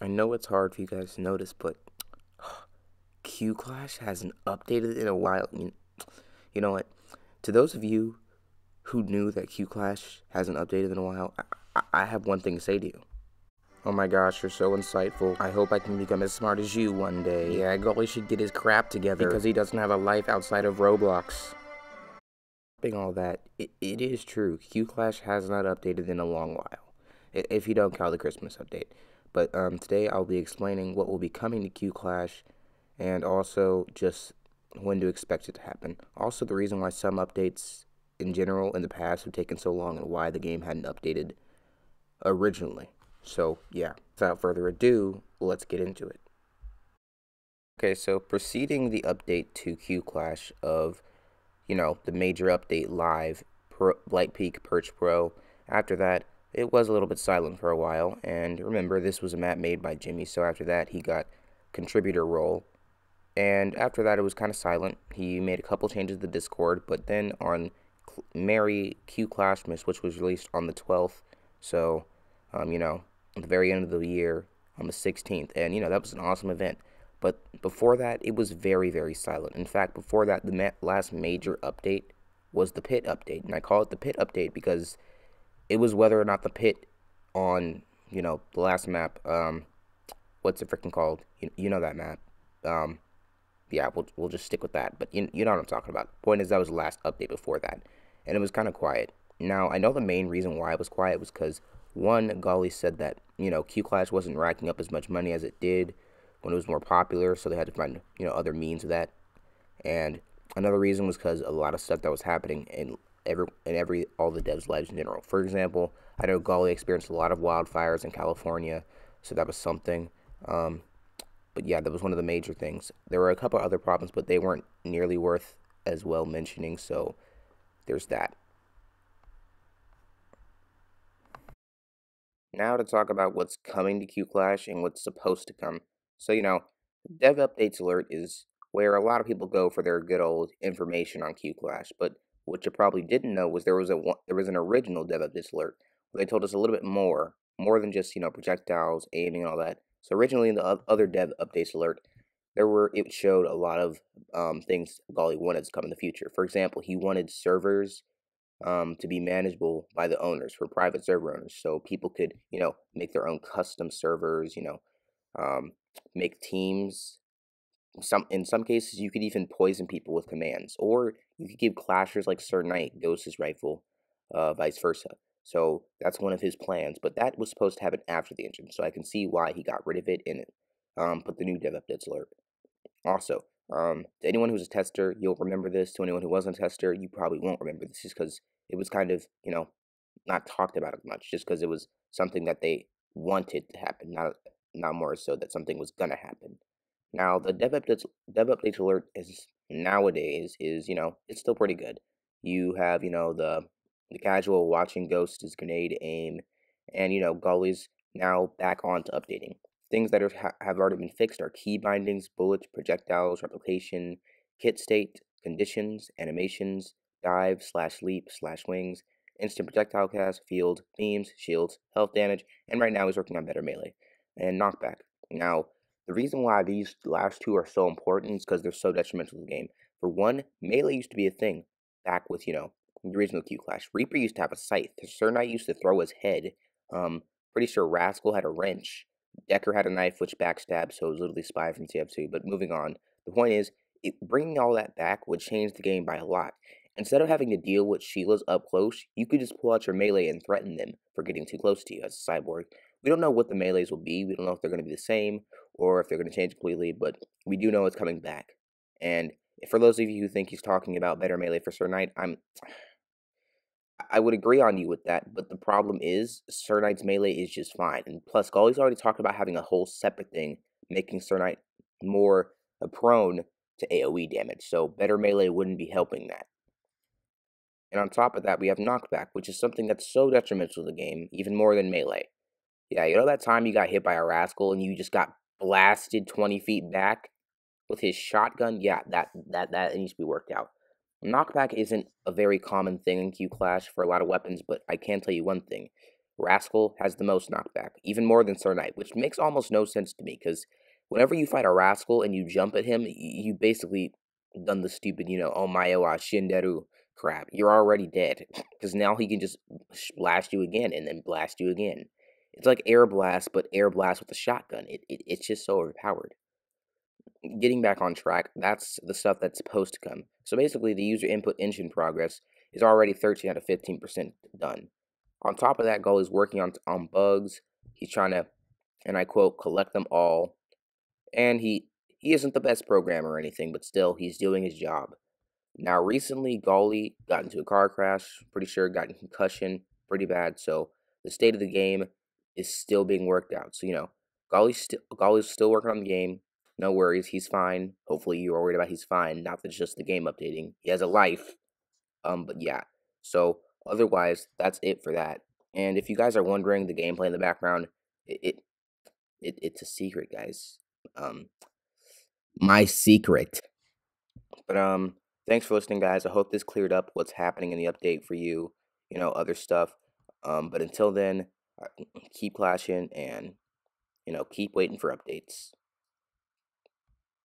I know it's hard for you guys to notice, but Q Clash hasn't updated in a while. You know what? To those of you who knew that Q Clash hasn't updated in a while, I, I have one thing to say to you. Oh my gosh, you're so insightful. I hope I can become as smart as you one day. Yeah, Golly should get his crap together because he doesn't have a life outside of Roblox. All that, it, it is true. Q Clash has not updated in a long while, if you don't count the Christmas update. But um, today I'll be explaining what will be coming to Q Clash and also just when to expect it to happen. Also, the reason why some updates in general in the past have taken so long and why the game hadn't updated originally. So, yeah, without further ado, let's get into it. Okay, so preceding the update to Q Clash of, you know, the major update live, Pro, Peak Perch Pro, after that, it was a little bit silent for a while. And remember, this was a map made by Jimmy, so after that, he got contributor role. And after that, it was kind of silent. He made a couple changes to the Discord, but then on Merry Q Clashmas, which was released on the 12th, so, um, you know, at the very end of the year, on the 16th, and, you know, that was an awesome event. But before that, it was very, very silent. In fact, before that, the ma last major update was the pit update. And I call it the pit update because it was whether or not the pit on you know the last map. Um, what's it freaking called? You, you know that map. Um, yeah, we'll we'll just stick with that. But you you know what I'm talking about. Point is that was the last update before that, and it was kind of quiet. Now I know the main reason why it was quiet was because one Golly said that you know Q Clash wasn't racking up as much money as it did when it was more popular, so they had to find you know other means of that. And another reason was because a lot of stuff that was happening in every in every all the devs' lives in general. For example, I know Golly experienced a lot of wildfires in California, so that was something. Um, but yeah, that was one of the major things. There were a couple other problems, but they weren't nearly worth as well mentioning. So there's that. Now to talk about what's coming to Q Clash and what's supposed to come. So you know, Dev Updates Alert is where a lot of people go for their good old information on Q Clash, but what you probably didn't know was there was a there was an original dev updates alert they told us a little bit more, more than just you know projectiles, aiming, and all that. So originally in the other dev updates alert, there were it showed a lot of um, things Golly wanted to come in the future. For example, he wanted servers um, to be manageable by the owners for private server owners, so people could you know make their own custom servers, you know, um, make teams some in some cases you could even poison people with commands, or you could give clashers like Sir Knight Ghost's rifle, uh, vice versa. So that's one of his plans, but that was supposed to happen after the engine, so I can see why he got rid of it and um, put the new dev updates alert. Also, um, to anyone who's a tester, you'll remember this. To anyone who wasn't a tester, you probably won't remember this, just because it was kind of you know not talked about as much, just because it was something that they wanted to happen, not not more so that something was gonna happen. Now, the dev updates, dev updates alert is nowadays is you know it's still pretty good. You have you know the the casual watching ghosts grenade aim, and you know Golly's now back on to updating. Things that are, ha- have already been fixed are key bindings, bullets, projectiles, replication, kit state, conditions, animations, dive slash leap slash wings, instant projectile cast, field, beams, shields, health damage, and right now he's working on better melee and knockback. Now, the reason why these last two are so important is because they're so detrimental to the game. For one, melee used to be a thing back with, you know, the original Q Clash. Reaper used to have a scythe. Sir Knight used to throw his head. Um, pretty sure Rascal had a wrench. Decker had a knife which backstabbed, so it was literally Spy from TF2. But moving on, the point is, it, bringing all that back would change the game by a lot. Instead of having to deal with Sheila's up close, you could just pull out your melee and threaten them for getting too close to you as a cyborg. We don't know what the melees will be. We don't know if they're going to be the same or if they're going to change completely, but we do know it's coming back. And for those of you who think he's talking about better melee for Sir Knight, I'm I would agree on you with that, but the problem is Sir Knight's melee is just fine. And plus, Golly's already talked about having a whole separate thing, making Sir Knight more uh, prone to AoE damage. So better melee wouldn't be helping that. And on top of that, we have knockback, which is something that's so detrimental to the game, even more than melee. Yeah, you know that time you got hit by a rascal and you just got blasted 20 feet back with his shotgun? Yeah, that that that needs to be worked out. Knockback isn't a very common thing in Q Clash for a lot of weapons, but I can tell you one thing. Rascal has the most knockback, even more than Sir Knight, which makes almost no sense to me because whenever you fight a Rascal and you jump at him, you basically done the stupid, you know, oh my oh ah, Shinderu crap. You're already dead because now he can just blast you again and then blast you again. It's like air blast, but air blast with a shotgun. It, it it's just so overpowered. Getting back on track, that's the stuff that's supposed to come. So basically, the user input engine progress is already 13 out of 15% done. On top of that, Goal is working on on bugs. He's trying to, and I quote, collect them all. And he he isn't the best programmer or anything, but still, he's doing his job. Now, recently, Golly got into a car crash. Pretty sure got a concussion, pretty bad. So the state of the game is still being worked out. So you know, Golly's still Golly's still working on the game. No worries, he's fine. Hopefully, you're worried about he's fine. Not that it's just the game updating. He has a life. Um, but yeah. So otherwise, that's it for that. And if you guys are wondering, the gameplay in the background, it, it, it it's a secret, guys. Um, my secret. But um, thanks for listening, guys. I hope this cleared up what's happening in the update for you. You know, other stuff. Um, but until then, Uh, keep clashing and you know keep waiting for updates.